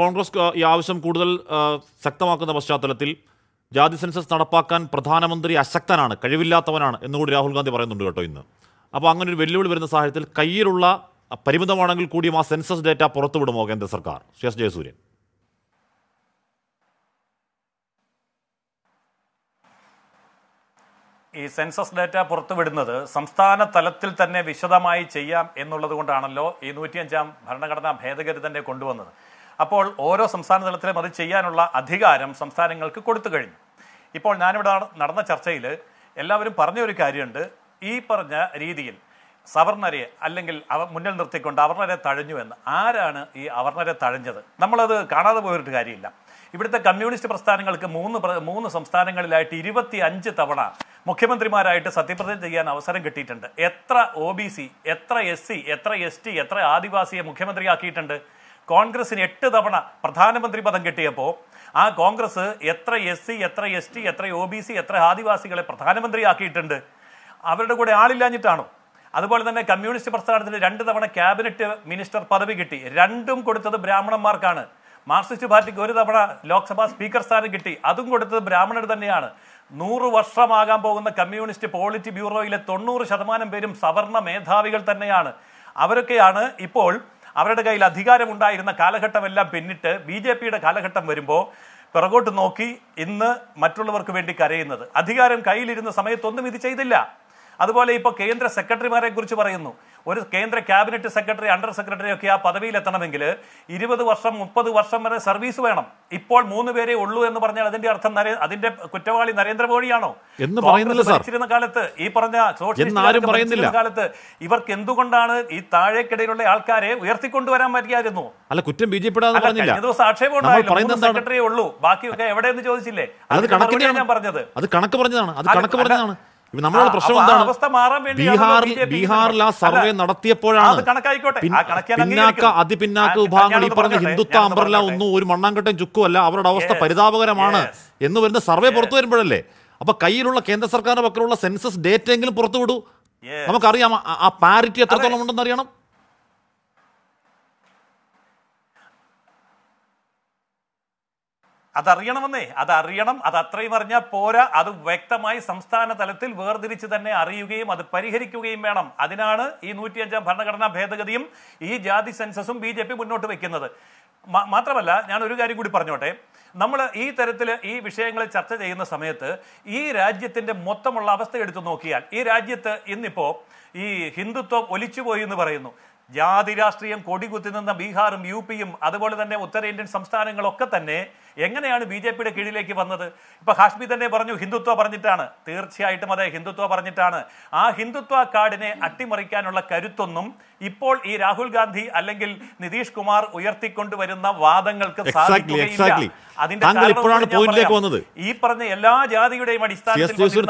കോൺഗ്രസ് ഈ ആവശ്യം കൂടുതൽ ശക്തമാക്കുന്ന പശ്ചാത്തലത്തിൽ ജാതി സെൻസസ് നടപ്പാക്കാൻ പ്രധാനമന്ത്രി അശക്തനാണ് കഴിവില്ലാത്തവനാണ് എന്നുകൂടി രാഹുൽ ഗാന്ധി പറയുന്നുണ്ട് കേട്ടോ ഇന്ന്. അപ്പോൾ അങ്ങനെ ഒരു വെല്ലുവിളി വരുന്ന സാഹചര്യത്തിൽ കയ്യിലുള്ള പരിമിതമാണെങ്കിൽ കൂടിയും ആ സെൻസസ് ഡേറ്റ പുറത്തുവിടുമോ കേന്ദ്ര സർക്കാർ? ശ്രീ എസ് ജയസൂര്യൻ. ഈ സെൻസസ് ഡാറ്റ പുറത്തുവിടുന്നത് സംസ്ഥാന തലത്തിൽ തന്നെ വിശദമായി ചെയ്യാം എന്നുള്ളത് കൊണ്ടാണല്ലോ ഈ നൂറ്റിയഞ്ചാം ഭരണഘടനാ ഭേദഗതി തന്നെ കൊണ്ടുവന്നത്. അപ്പോൾ ഓരോ സംസ്ഥാന തലത്തിലും അത് ചെയ്യാനുള്ള അധികാരം സംസ്ഥാനങ്ങൾക്ക് കൊടുത്തു കഴിഞ്ഞു. ഇപ്പോൾ ഞാനിവിടെ നട- നടന്ന ചർച്ചയിൽ എല്ലാവരും പറഞ്ഞ ഒരു കാര്യമുണ്ട്. ഈ പറഞ്ഞ രീതിയിൽ സവർണരെ അല്ലെങ്കിൽ അവ മുന്നിൽ നിർത്തിക്കൊണ്ട് അവർണരെ തഴഞ്ഞു എന്ന്. ആരാണ് ഈ അവർണരെ തഴഞ്ഞത്? നമ്മളത് കാണാതെ പോയൊരു കാര്യമില്ല. ഇവിടുത്തെ കമ്മ്യൂണിസ്റ്റ് പ്രസ്ഥാനങ്ങൾക്ക് മൂന്ന് മൂന്ന് സംസ്ഥാനങ്ങളിലായിട്ട് ഇരുപത്തി അഞ്ച് തവണ മുഖ്യമന്ത്രിമാരായിട്ട് സത്യപ്രതിജ്ഞ ചെയ്യാൻ അവസരം കിട്ടിയിട്ടുണ്ട്. എത്ര ഒ ബി സി എത്ര എസ് സി എത്ര എസ് ടി എത്ര ആദിവാസിയെ മുഖ്യമന്ത്രിയാക്കിയിട്ടുണ്ട്? കോൺഗ്രസിന് എട്ട് തവണ പ്രധാനമന്ത്രി പദം കിട്ടിയപ്പോൾ ആ കോൺഗ്രസ് എത്ര എസ് സി എത്ര എസ് ടി എത്ര ഒ ബി സി എത്ര ആദിവാസികളെ പ്രധാനമന്ത്രിയാക്കിയിട്ടുണ്ട്. അവരുടെ കൂടെ ആളില്ലാഞ്ഞിട്ടാണോ? അതുപോലെ തന്നെ കമ്മ്യൂണിസ്റ്റ് പ്രസ്ഥാനത്തിന് രണ്ട് തവണ ക്യാബിനറ്റ് മിനിസ്റ്റർ പദവി കിട്ടി. രണ്ടും കൊടുത്തത് ബ്രാഹ്മണന്മാർക്കാണ്. മാർക്സിസ്റ്റ് പാർട്ടിക്ക് ഒരു തവണ ലോക്സഭാ സ്പീക്കർ സ്ഥാനം കിട്ടി. അതും കൊടുത്തത് ബ്രാഹ്മണർ തന്നെയാണ്. നൂറ് വർഷമാകാൻ പോകുന്ന കമ്മ്യൂണിസ്റ്റ് പോളിറ്റി ബ്യൂറോയിലെ തൊണ്ണൂറ് ശതമാനം പേരും സവർണ മേധാവികൾ തന്നെയാണ്. അവരൊക്കെയാണ് ഇപ്പോൾ അവരുടെ കയ്യിൽ അധികാരമുണ്ടായിരുന്ന കാലഘട്ടമെല്ലാം പിന്നിട്ട് ബി ജെ പിയുടെ കാലഘട്ടം വരുമ്പോൾ പിറകോട്ട് നോക്കി ഇന്ന് മറ്റുള്ളവർക്ക് വേണ്ടി കരയുന്നത്. അധികാരം കയ്യിലിരുന്ന സമയത്തൊന്നും ഇത് ചെയ്തില്ല. അതുപോലെ ഇപ്പോൾ കേന്ദ്ര സെക്രട്ടറിമാരെ കുറിച്ച് പറയുന്നു. ഒരു കേന്ദ്ര ക്യാബിനറ്റ് സെക്രട്ടറി അണ്ടർ സെക്രട്ടറി ഒക്കെ ആ പദവിയിൽ എത്തണമെങ്കിൽ ഇരുപത് വർഷം മുപ്പത് വർഷം വരെ സർവീസ് വേണം. ഇപ്പോൾ മൂന്ന് പേരെ ഉള്ളൂ എന്ന് പറഞ്ഞാൽ അതിന്റെ അർത്ഥം അതിന്റെ കുറ്റവാളി നരേന്ദ്രമോദിയാണോ. ഭരിച്ചിരുന്ന കാലത്ത് ഈ പറഞ്ഞ സോഷ്യലിസ്റ്റ് എന്നാരും കാലത്ത് ഇവർക്ക് എന്തുകൊണ്ടാണ് ഈ താഴേക്കിടയിലുള്ള ആൾക്കാരെ ഉയർത്തിക്കൊണ്ടുവരാൻ പറ്റിയായിരുന്നു? അല്ല കുറ്റം ബി ജെ പി കഴിഞ്ഞ ദിവസം ആക്ഷേപം ഉണ്ടായില്ല. സെക്രട്ടറിയേ ഉള്ളൂ. ബാക്കിയൊക്കെ എവിടെയെന്ന് ചോദിച്ചില്ലേ? അത് ഞാൻ പറഞ്ഞത്. അത് കണക്ക് പറഞ്ഞതാണ്. അത് കണക്ക് പറഞ്ഞതാണ്. നമ്മളുടെ പ്രശ്നം എന്താണ്? വേണ്ടിയാണല്ലോ ബീഹാറിൽ ആ സർവേ നടത്തിയപ്പോഴാണ് പിന്നാക്ക അതിപിന്നാക്ക വിഭാഗങ്ങൾ ഈ പറഞ്ഞ ഹിന്ദുത്വ അംബ്രല്ല ഒന്നും ഒരു മണ്ണാങ്കട്ടയും ചുക്കും അല്ല അവരുടെ അവസ്ഥ പരിതാപകരമാണ് എന്ന് വരുന്ന സർവേ പുറത്തു വരുമ്പോഴല്ലേ? അപ്പൊ കയ്യിലുള്ള കേന്ദ്ര സർക്കാരിന്റെ പക്കലുള്ള സെൻസസ് ഡേറ്റ എങ്കിലും പുറത്തു വിടൂ. നമുക്കറിയാം ആ പാരിറ്റി എത്രത്തോളം ഉണ്ടെന്ന് അറിയണം. അതറിയണമെന്നേ അതറിയണം അത് അത്രയും അറിഞ്ഞാൽ പോരാ അത് വ്യക്തമായി സംസ്ഥാന തലത്തിൽ വേർതിരിച്ച് തന്നെ അറിയുകയും അത് പരിഹരിക്കുകയും വേണം. അതിനാണ് ഈ നൂറ്റിയഞ്ചാം ഭരണഘടനാ ഭേദഗതിയും ഈ ജാതി സെൻസസും ബി മുന്നോട്ട് വെക്കുന്നത്. മാത്രമല്ല ഞാൻ ഒരു കാര്യം കൂടി പറഞ്ഞോട്ടെ. നമ്മൾ ഈ തരത്തിൽ ഈ വിഷയങ്ങൾ ചർച്ച ചെയ്യുന്ന സമയത്ത് ഈ രാജ്യത്തിന്റെ മൊത്തമുള്ള അവസ്ഥ എടുത്തു നോക്കിയാൽ ഈ രാജ്യത്ത് ഇന്നിപ്പോൾ ഈ ഹിന്ദുത്വം ഒലിച്ചുപോയി എന്ന് പറയുന്നു. ജാതി രാഷ്ട്രീയം കൊടികുത്തി നിന്ന ബീഹാറും യു പിയും അതുപോലെ തന്നെ ഉത്തരേന്ത്യൻ സംസ്ഥാനങ്ങളൊക്കെ തന്നെ എങ്ങനെയാണ് ബി ജെ പിയുടെ കീഴിലേക്ക് വന്നത് ഇപ്പൊ ഹാഷ്മി തന്നെ പറഞ്ഞു ഹിന്ദുത്വ പറഞ്ഞിട്ടാണ് തീർച്ചയായിട്ടും അതെ ഹിന്ദുത്വ പറഞ്ഞിട്ടാണ് ആ ഹിന്ദുത്വ കാർഡിനെ അട്ടിമറിക്കാനുള്ള കരുത്തൊന്നും ഇപ്പോൾ ഈ രാഹുൽ ഗാന്ധി അല്ലെങ്കിൽ നിതീഷ് കുമാർ ഉയർത്തിക്കൊണ്ടുവരുന്ന വാദങ്ങൾക്ക് സാധിക്കുകയില്ല. അതിന്റെ. ഈ പറഞ്ഞ എല്ലാ ജാതിയുടെയും. അടിസ്ഥാനത്തിൽ.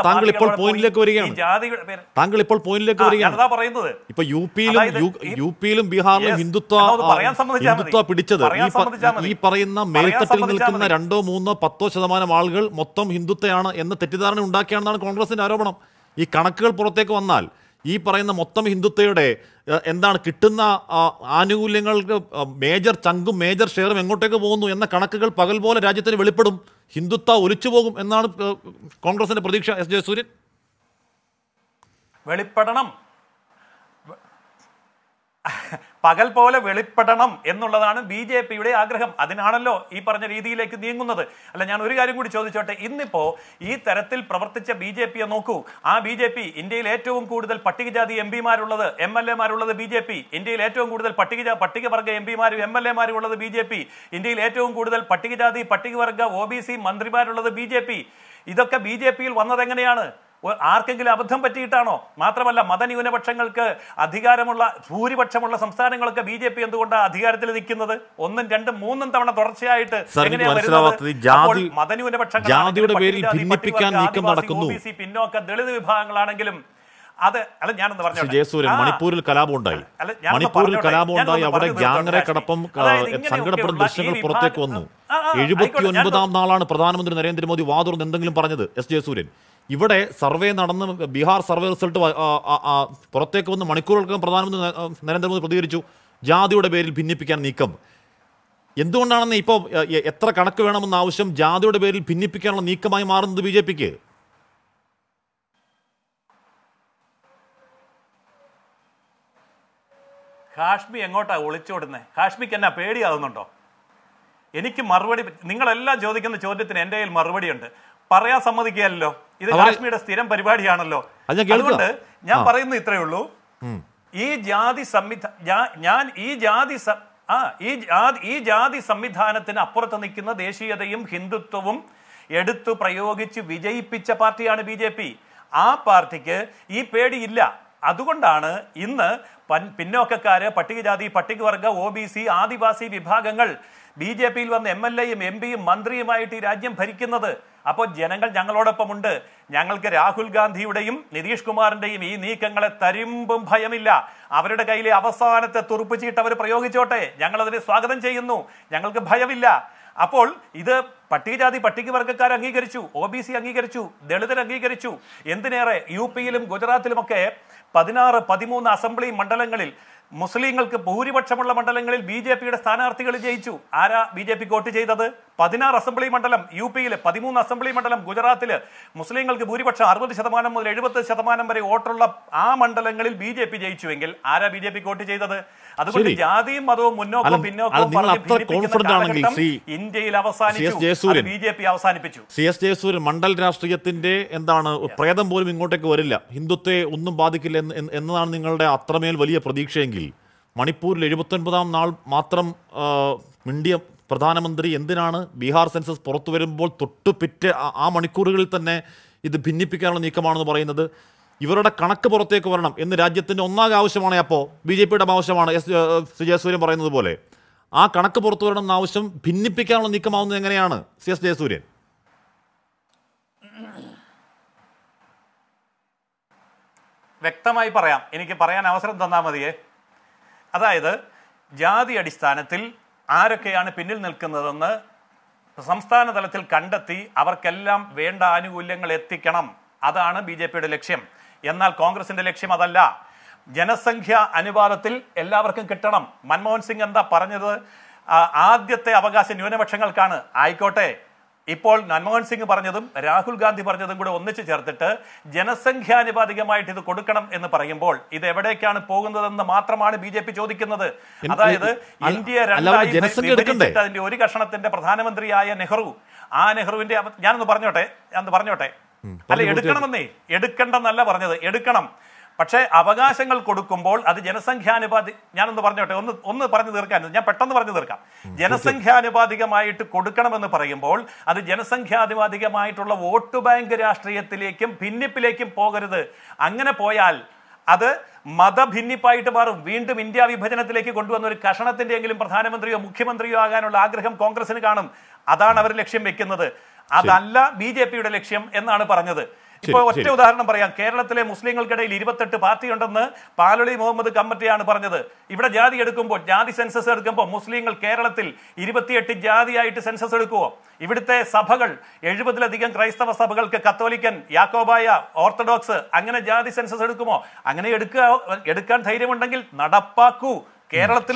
താങ്കൾ ഇപ്പോൾ പോയിന്റിലേക്ക് വരികയാണ്. താങ്കൾ ഇപ്പോൾ പോയിന്റിലേക്ക് വരികയാണ് പറയുന്നത് ഇപ്പൊ യു പിയിലും യു- പിയിലും ബീഹാറിലും ഹിന്ദുത്വ ഹിന്ദുത്വ പിടിച്ചത് ഈ പറയുന്ന മേൽത്തട്ടിൽ നിൽക്കുന്ന മതി. രണ്ടോ മൂന്നോ പത്തോ ശതമാനം ആളുകൾ മൊത്തം ഹിന്ദുത്വയാണ് എന്ന തെറ്റിദ്ധാരണ ഉണ്ടാക്കിയാണെന്നാണ് കോൺഗ്രസിന്റെ ആരോപണം. ഈ കണക്കുകൾ പുറത്തേക്ക് വന്നാൽ ഈ പറയുന്ന മൊത്തം ഹിന്ദുത്വയുടെ എന്താണ് കിട്ടുന്ന ആനുകൂല്യങ്ങൾക്ക് മേജർ ചങ്കും മേജർ ഷെയറും എങ്ങോട്ടേക്ക് പോകുന്നു എന്ന കണക്കുകൾ പകൽ പോലെ രാജ്യത്തിന് വെളിപ്പെടും. ഹിന്ദുത്വ ഒലിച്ചു പോകും എന്നാണ് കോൺഗ്രസിന്റെ പ്രതീക്ഷ എസ്. ജയസൂര്യൻ വെളിപ്പെടണം. പകൽ പോലെ വെളിപ്പെടണം എന്നുള്ളതാണ് ബി ജെ പിയുടെ ആഗ്രഹം. അതിനാണല്ലോ ഈ പറഞ്ഞ രീതിയിലേക്ക് നീങ്ങുന്നത്. അല്ല ഞാൻ ഒരു കാര്യം കൂടി ചോദിച്ചോട്ടെ. ഇന്നിപ്പോ ഈ തരത്തിൽ പ്രവർത്തിച്ച ബി ജെ പിയെ നോക്കൂ. ആ ബി ജെ പി ഇന്ത്യയിൽ ഏറ്റവും കൂടുതൽ പട്ടികജാതി എം പിമാരുള്ളത് എം എൽ എമാരുള്ളത് ബി ജെ പി. ഇന്ത്യയിൽ ഏറ്റവും കൂടുതൽ പട്ടിക പട്ടികവർഗ എം പിമാരും എം എൽ എമാരും ഉള്ളത് ബി ജെ പി. ഇന്ത്യയിൽ ഏറ്റവും കൂടുതൽ പട്ടികജാതി പട്ടികവർഗ ഒ ബി സി മന്ത്രിമാരുള്ളത് ബി ജെ പി. ഇതൊക്കെ ബി ജെ പിയിൽ വന്നതെങ്ങനെയാണ്? ഒ- ആർക്കെങ്കിലും അബദ്ധം പറ്റിയിട്ടാണോ? മാത്രമല്ല മതന്യൂനപക്ഷങ്ങൾക്ക് അധികാരമുള്ള ഭൂരിപക്ഷമുള്ള സംസ്ഥാനങ്ങളൊക്കെ ബി ജെ പി എന്തുകൊണ്ടാണ് അധികാരത്തിൽ നിൽക്കുന്നത്? ഒന്നും രണ്ടും മൂന്നും തവണ തുടർച്ചയായിട്ട് മതന്യൂനപക്ഷങ്ങൾ പിന്നോക്ക ദളിത് വിഭാഗങ്ങളാണെങ്കിലും അത് അല്ല ഞാനൊന്ന് പറഞ്ഞു ജയസൂര്യൻ മണിപ്പൂരിൽ കലാപം ഉണ്ടായി. മണിപ്പൂരിൽ പറഞ്ഞോട്ടെ. കലാപം ഉണ്ടായി. അവിടെ ഗ്യാങ്ങറെ കടപ്പം സംഘടപ്പെടുന്ന സങ്കടപ്പെടുന്ന ദൃശ്യങ്ങൾ പുറത്തേക്ക് വന്നു. എഴുപത്തി ഒൻപതാം നാളാണ് പ്രധാനമന്ത്രി നരേന്ദ്രമോദി വാതുറന്ന് എന്തെങ്കിലും പറഞ്ഞത് എസ് ജയസൂര്യൻ? ഇവിടെ സർവേ നടന്ന് ബീഹാർ സർവേ റിസൾട്ട് പുറത്തേക്ക് വന്ന് മണിക്കൂറുകൾക്കും പ്രധാനമന്ത്രി നരേന്ദ്രമോദി പ്രതികരിച്ചു. ജാതിയുടെ പേരിൽ ഭിന്നിപ്പിക്കാൻ നീക്കം. എന്തുകൊണ്ടാണെന്ന് ഇപ്പോൾ എത്ര കണക്ക് വേണമെന്ന ആവശ്യം ജാതിയുടെ പേരിൽ ഭിന്നിപ്പിക്കാനുള്ള നീക്കമായി മാറുന്നത് ബി ജെ പിക്ക്? ഹാഷ്മി എങ്ങോട്ടാ ഒളിച്ചോടുന്നത് ഹാഷ്മിക്ക് എന്നാ പേടിയാകുന്നുണ്ടോ എനിക്ക് മറുപടി നിങ്ങളെല്ലാം ചോദിക്കുന്ന ചോദ്യത്തിന് എന്റെ കയ്യിൽ മറുപടിയുണ്ട്. പറയാൻ സമ്മതിക്കുകയല്ലോ. ഇത് കാശ്മീരുടെ സ്ഥിരം പരിപാടിയാണല്ലോ. അത് അതുകൊണ്ട് ഞാൻ പറയുന്നു പറയുന്നത് ഇത്രയേ ഉള്ളൂ. ഈ ജാതി സംവിധാന ഞാൻ ഈ ജാതി ആ ഈ ജാതി ഈ ജാതി സംവിധാനത്തിന് അപ്പുറത്ത് നിൽക്കുന്ന ദേശീയതയും ഹിന്ദുത്വവും എടുത്തു പ്രയോഗിച്ച് വിജയിപ്പിച്ച പാർട്ടിയാണ് ബി ജെ പി. ആ പാർട്ടിക്ക് ഈ പേടിയില്ല. അതുകൊണ്ടാണ് ഇന്ന് പൻ- പിന്നോക്കക്കാര് പട്ടികജാതി പട്ടികവർഗ ഒ ബി സി ആദിവാസി വിഭാഗങ്ങൾ ബി ജെ പിയിൽ വന്ന് എം എൽ എയും എം പിയും മന്ത്രിയുമായിട്ട് ഈ രാജ്യം ഭരിക്കുന്നത്. അപ്പോൾ ജനങ്ങൾ ഞങ്ങളോടൊപ്പമുണ്ട്. ഞങ്ങൾക്ക് രാഹുൽ ഗാന്ധിയുടെയും നിതീഷ് കുമാറിന്റെയും ഈ നീക്കങ്ങളെ തരുമ്പും ഭയമില്ല. അവരുടെ കയ്യിലെ അവസാനത്തെ തുറുപ്പ് ചീട്ട് അവർ പ്രയോഗിച്ചോട്ടെ. ഞങ്ങൾ അതിനെ സ്വാഗതം ചെയ്യുന്നു. ഞങ്ങൾക്ക് ഭയമില്ല. അപ്പോൾ ഇത് പട്ടികജാതി പട്ടികവർഗക്കാർ അംഗീകരിച്ചു. ഒ ബി സി അംഗീകരിച്ചു. ദളിതർ അംഗീകരിച്ചു. എന്തിനേറെ? യു പിയിലും ഗുജറാത്തിലുമൊക്കെ പതിനാറ് പതിമൂന്ന് അസംബ്ലി മണ്ഡലങ്ങളിൽ മുസ്ലിങ്ങൾക്ക് ഭൂരിപക്ഷമുള്ള മണ്ഡലങ്ങളിൽ ബി ജെ പിയുടെ സ്ഥാനാർത്ഥികൾ ജയിച്ചു. ആരാ ബി ജെ പിക്ക് വോട്ട് ചെയ്തത്? പതിനാറ് അസംബ്ലി മണ്ഡലം യു പിയിൽ പതിമൂന്ന് അസംബ്ലി മണ്ഡലം ഗുജറാത്തിൽ മുസ്ലിങ്ങൾക്ക് ഭൂരിപക്ഷം അറുപത് ശതമാനം മുതൽ എഴുപത് ശതമാനം വരെ വോട്ടുള്ള ആ മണ്ഡലങ്ങളിൽ ബി ജെ പി ജയിച്ചുവെങ്കിൽ ആരാ ബി ജെ പിക്ക് വോട്ട് ചെയ്തത്? അതുകൊണ്ട് ജാതിയും മതവും മുന്നോക്കവും പിന്നോക്കവും പറഞ്ഞ് ഇന്ത്യയിൽ അവസാനിച്ചു. ബി ജെ പി അവസാനിപ്പിച്ചു. സി. എസ്. ജയസൂര്യൻ മണ്ഡൽ രാഷ്ട്രീയത്തിന്റെ എന്താണ് പ്രേതം പോലും ഇങ്ങോട്ടേക്ക് വരില്ല. ഹിന്ദുത്വത്തെ ഒന്നും ബാധിക്കില്ല എന്ന് എന്ന് എന്നതാണ് നിങ്ങളുടെ അത്രമേൽ വലിയ പ്രതീക്ഷയെങ്കിൽ. മണിപ്പൂരിൽ എഴുപത്തൊൻപതാം നാൾ മാത്രം മിണ്ടിയ പ്രധാനമന്ത്രി എന്തിനാണ് ബീഹാർ സെൻസസ് പുറത്തു വരുമ്പോൾ തൊട്ടുപിറ്റ് ആ- മണിക്കൂറുകളിൽ തന്നെ ഇത് ഭിന്നിപ്പിക്കാനുള്ള നീക്കമാണെന്ന് പറയുന്നത്? ഇവരുടെ കണക്ക് പുറത്തേക്ക് വരണം എന്ന് രാജ്യത്തിന്റെ ഒന്നാകെ ആവശ്യമാണ് അപ്പോൾ ബി ജെ പിയുടെ ആവശ്യമാണ് എസ് ജയസൂര്യൻ പറയുന്നത് പോലെ. ആ കണക്ക് പുറത്തു വരണം എന്ന ആവശ്യം ഭിന്നിപ്പിക്കാനുള്ള നീക്കമാവുന്നത് എങ്ങനെയാണ് സി എസ് ജയസൂര്യൻ? വ്യക്തമായി പറയാം. എനിക്ക് പറയാൻ അവസരം തന്നാൽ മതിയേ. അതായത് ജാതി അടിസ്ഥാനത്തിൽ ആരൊക്കെയാണ് പിന്നിൽ നിൽക്കുന്നതെന്ന് സംസ്ഥാന തലത്തിൽ കണ്ടെത്തി അവർക്കെല്ലാം വേണ്ട ആനുകൂല്യങ്ങൾ എത്തിക്കണം. അതാണ് ബി ജെ പിയുടെ ലക്ഷ്യം. എന്നാൽ കോൺഗ്രസിന്റെ ലക്ഷ്യം അതല്ല. ജനസംഖ്യ അനുപാതത്തിൽ എല്ലാവർക്കും കിട്ടണം. മൻമോഹൻ സിംഗ് എന്താ പറഞ്ഞത്? ആദ്യത്തെ അവകാശ ന്യൂനപക്ഷങ്ങൾക്കാണ്. ആയിക്കോട്ടെ. ഇപ്പോൾ മൻമോഹൻ സിംഗ് പറഞ്ഞതും രാഹുൽ ഗാന്ധി പറഞ്ഞതും കൂടെ ഒന്നിച്ചു ചേർത്തിട്ട് ജനസംഖ്യാനുപാതികമായിട്ട് ഇത് കൊടുക്കണം എന്ന് പറയുമ്പോൾ ഇത് എവിടേക്കാണ് പോകുന്നതെന്ന് മാത്രമാണ് ബി ജെ പി ചോദിക്കുന്നത്. അതായത് ഇന്ത്യ അല്ല, രണ്ടായി അവിടെ ജനസംഖ്യ എടുക്കണ്ടേ? വിഭജിച്ചിട്ട് അതിന്റെ ഒരു കഷണത്തിന്റെ പ്രധാനമന്ത്രിയായ നെഹ്റു. ആ നെഹ്റുവിന്റെ ഞാനൊന്ന് പറഞ്ഞോട്ടെ? ഞാൻ പറഞ്ഞോട്ടെ? അല്ല എടുക്കണമെന്നേ. എടുക്കണ്ടെന്നല്ല പറഞ്ഞത്. എടുക്കണം. പക്ഷേ അവകാശങ്ങൾ കൊടുക്കുമ്പോൾ അത് ജനസംഖ്യാനുപാതി ഞാനൊന്ന് പറഞ്ഞോട്ടെ ഒന്ന് ഒന്ന് പറഞ്ഞു തീർക്കാൻ ഞാൻ പെട്ടെന്ന് പറഞ്ഞു തീർക്കാം. ജനസംഖ്യാനുപാതികമായിട്ട് കൊടുക്കണമെന്ന് പറയുമ്പോൾ അത് ജനസംഖ്യാനുപാതികമായിട്ടുള്ള വോട്ട് ബാങ്ക് രാഷ്ട്രീയത്തിലേക്കും ഭിന്നിപ്പിലേക്കും പോകരുത്. അങ്ങനെ പോയാൽ അത് മതഭിന്നിപ്പായിട്ട് മാറും. വീണ്ടും ഇന്ത്യ വിഭജനത്തിലേക്ക് കൊണ്ടുവന്ന ഒരു കഷണത്തിന്റെയെങ്കിലും പ്രധാനമന്ത്രിയോ മുഖ്യമന്ത്രിയോ ആകാനുള്ള ആഗ്രഹം കോൺഗ്രസിന് കാണും. അതാണ് അവർ ലക്ഷ്യം വെക്കുന്നത്. അതല്ല ബി ജെ പിയുടെ ലക്ഷ്യം എന്നാണ് പറഞ്ഞത്. ഇപ്പൊ ശരി, ഒറ്റ ഉദാഹരണം പറയാം. കേരളത്തിലെ മുസ്ലിങ്ങൾക്കിടയിൽ ഇരുപത്തെട്ട് പാർട്ടി ഉണ്ടെന്ന് പാലളി മുഹമ്മദ് കമ്മിറ്റിയാണ് പറഞ്ഞത്. ഇവിടെ ജാതി എടുക്കുമ്പോൾ ജാതി സെൻസസ് എടുക്കുമ്പോൾ മുസ്ലിങ്ങൾ കേരളത്തിൽ ഇരുപത്തിയെട്ട് ജാതിയായിട്ട് സെൻസസ് എടുക്കുമോ ഇവിടുത്തെ സഭകൾ എഴുപതിലധികം ക്രൈസ്തവ സഭകൾക്ക് കത്തോലിക്കൻ യാക്കോബായ ഓർത്തഡോക്സ് അങ്ങനെ ജാതി സെൻസസ് എടുക്കുമോ? അങ്ങനെ എടുക്കുക എടുക്കാൻ ധൈര്യമുണ്ടെങ്കിൽ നടപ്പാക്കൂ. കേരളത്തിൽ.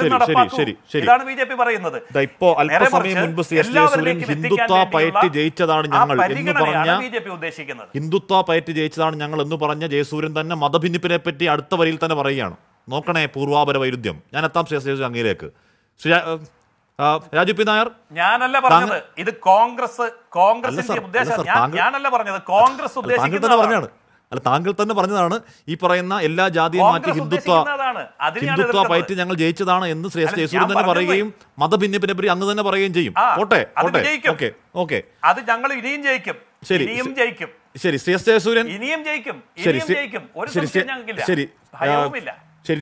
ഇതാണ് ബി ജെ പി പറയുന്നത്. ഇപ്പോ അല്പസമയം മുൻപ് ഹിന്ദുത്വ പയറ്റി ജയിച്ചതാണ് ഞങ്ങൾ എന്ന് പറഞ്ഞ ഉദ്ദേശിക്കുന്നത്. ഹിന്ദുത്വ പയറ്റി ജയിച്ചതാണ് ഞങ്ങൾ എന്ന് പറഞ്ഞ ജയസൂര്യൻ തന്നെ മതഭിന്നിപ്പിനെ പറ്റി അടുത്ത വരിയിൽ തന്നെ പറയുകയാണ്. നോക്കണേ പൂർവാപര വൈരുദ്ധ്യം. ഞാൻ എത്താം ശ്രീ അങ്ങയിലേക്ക് ശ്രീ രാജു പി നായർ? ഞാനല്ല പറഞ്ഞത്. ഇത് കോൺഗ്രസ് കോൺഗ്രസിന്റെ ഉദ്ദേശം ഞാനല്ല പറഞ്ഞത്. കോൺഗ്രസ് അല്ല, അല്ല താങ്കൾ തന്നെ പറഞ്ഞതാണ് ഈ പറയുന്ന എല്ലാ ജാതിയും മാറ്റി ഹിന്ദുത്വ ഹിന്ദുത്വ പയറ്റ് ഞങ്ങൾ ജയിച്ചതാണ് എന്ന് ശ്രീ എസ് അല്ല, തന്നെ പറയുകയും മതഭിന്നിപ്പിനെ പറ്റി അങ്ങ് തന്നെ പറയുകയും ചെയ്യും. ഓട്ടെ ഓട്ടെ ഓക്കെ ഓക്കെ. അത് ഞങ്ങൾ ഇനിയും ജയിക്കും. ശരി. ഇനിയും ജയിക്കും. ശരി ശ്രീ എസ് ജയസൂര്യൻ ഇനിയും ജയിക്കും. ശരി ശരി ശരി ശരി.